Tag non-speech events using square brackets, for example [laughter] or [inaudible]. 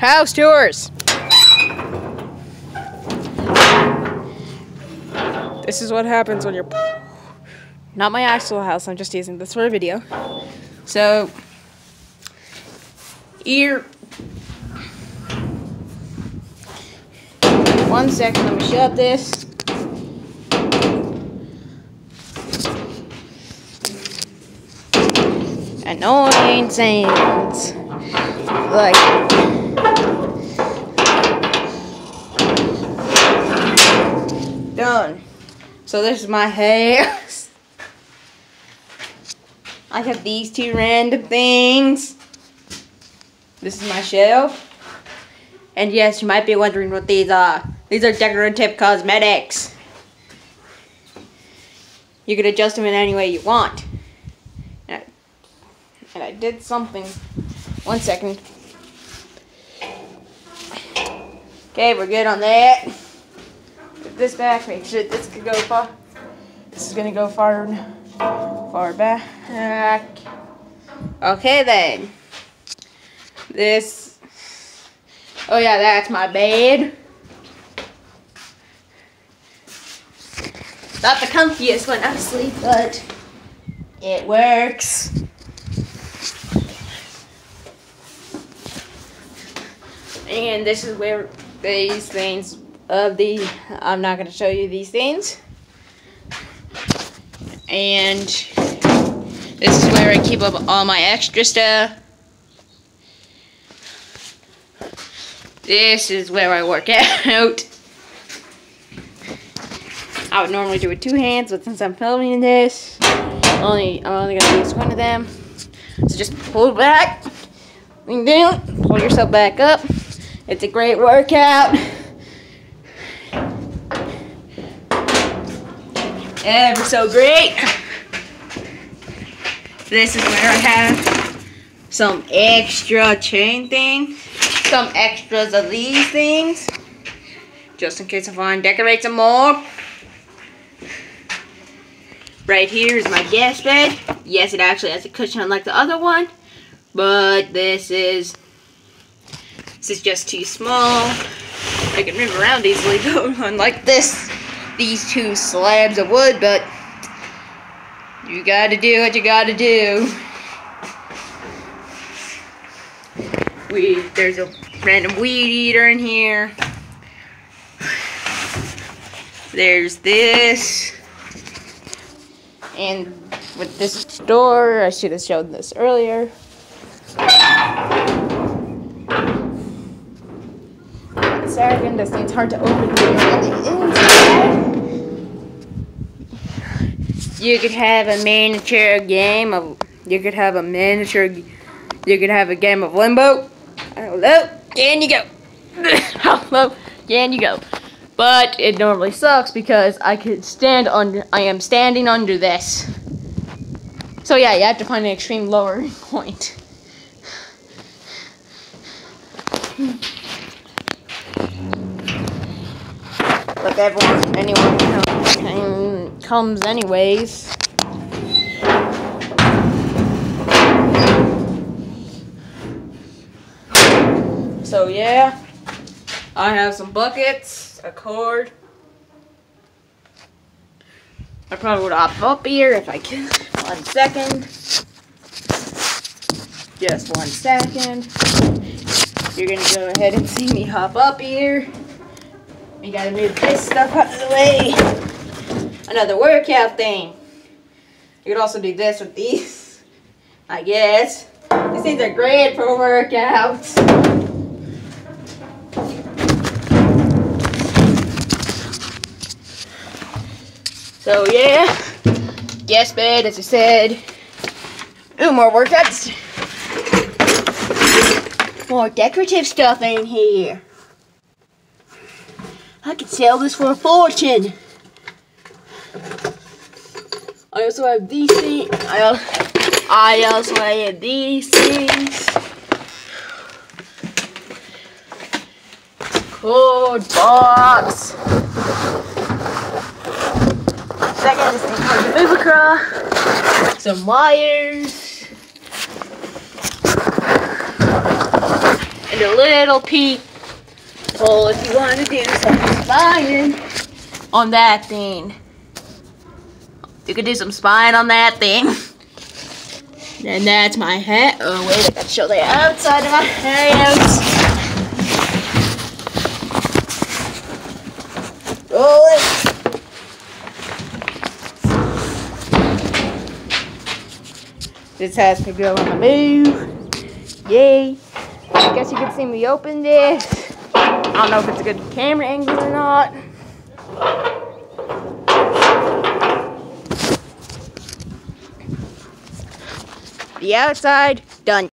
House tours. This is what happens when you're not my actual house. I'm just using this for a video. So here. One second. Let me shut this. Annoying sounds like So this is my house. [laughs] I have these two random things. This is my shelf. And yes, you might be wondering what these are. These are decorative cosmetics. You can adjust them in any way you want. And I, and I did something. One second. Okay, we're good on that. This back, make sure this could go far. This is gonna go far, far back. Okay then. This. Oh yeah, that's my bed. Not the comfiest when I'm asleep, but it works. And this is where these things of the I'm not going to show you these things. And this is where I keep up all my extra stuff. This is where I work [laughs] out. I would normally do it with two hands, but since I'm filming this, only I'm only gonna use one of them. So just pull back, lean down, pull yourself back up. It's a great workout. [laughs] Ever so great. This is where I have some extra chain thing, some extras of these things, just in case I want to decorate some more. Right here is my guest bed. Yes, it actually has a cushion unlike the other one, but this is this is just too small. I can move around easily [laughs] though, unlike this, these two slabs of wood, but you gotta do what you gotta do. We there's a random weed eater in here. There's this. And with this door, I should have shown this earlier. Thing's hard to open You could have a miniature game of, you could have a miniature, you could have a game of limbo. Hello, can you go? [laughs] Hello, can you go? But it normally sucks because I could stand under, I am standing under this. So yeah, you have to find an extreme lowering [laughs] point. Look, everyone, anyone comes, comes anyways. So yeah, I have some buckets, a cord. I probably would hop up here if I could. One second. Just one second. You're gonna go ahead and see me hop up here. You gotta move this stuff out of the way. Another workout thing. You could also do this with these, I guess. These things are great for workouts. So yeah, guest bed, as I said. Ooh, more workouts. More decorative stuff in here. I could sell this for a fortune. I also have these things. I, I also have these things. Code box. Second, called the move across. Some wires. And a little peek. Oh, if you want to do some spying on that thing. You could do some spying on that thing. [laughs] And that's my hat. Oh, wait, I gotta show the outside of my hat. Roll it. This has to go on the move. Yay. I guess you can see me open this. I don't know if it's a good camera angle or not. The outside, done.